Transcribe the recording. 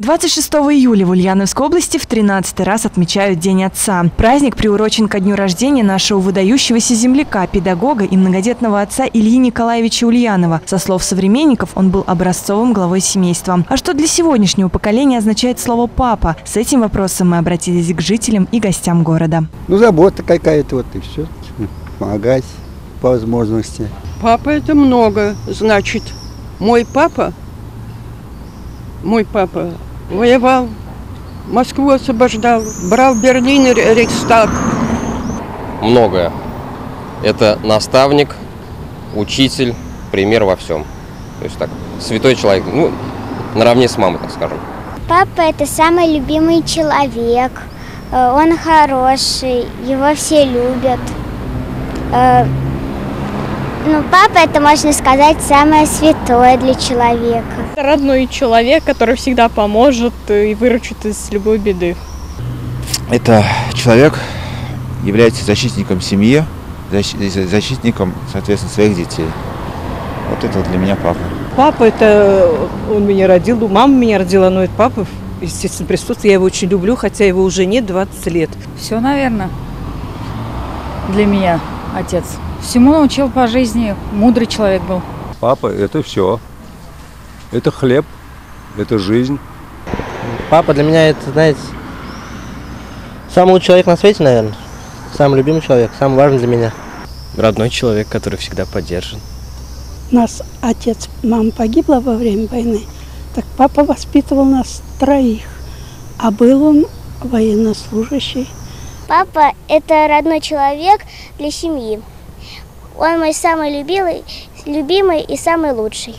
26 июля в Ульяновской области в 13 раз отмечают День Отца. Праздник приурочен ко дню рождения нашего выдающегося земляка, педагога и многодетного отца Ильи Николаевича Ульянова. Со слов современников, он был образцовым главой семейства. А что для сегодняшнего поколения означает слово «папа»? С этим вопросом мы обратились к жителям и гостям города. Ну, забота какая-то вот и все. Помогать по возможности. Папа это много значит. Мой папа, мой папа воевал, Москву освобождал, брал Берлин Ре- Рейхстаг. многое. Это наставник, учитель, пример во всем. То есть так, святой человек, ну, наравне с мамой, так скажем. Папа это самый любимый человек. Э, Он хороший, его все любят. Ну, папа это, можно сказать, самое святое для человека. родной человек, который всегда поможет и выручит из любой беды. Это человек является защитником семьи, защ- защитником, соответственно, своих детей. Вот это вот для меня папа. Папа это он меня родил, мама меня родила, но это папа, естественно, присутствует. Я его очень люблю, хотя его уже нет 20 лет. Все, наверное, для меня отец. Всему научил по жизни, мудрый человек был. Папа – это все. Это хлеб, это жизнь. Папа для меня это, знаете, самый лучший человек на свете, наверное. Самый любимый человек, самый важный для меня. Родной человек, который всегда поддержан. У нас отец, мама погибла во время войны, так папа воспитывал нас троих, а был он военнослужащий. Папа это родной человек для семьи. Он мой самый любимый, любимый и самый лучший.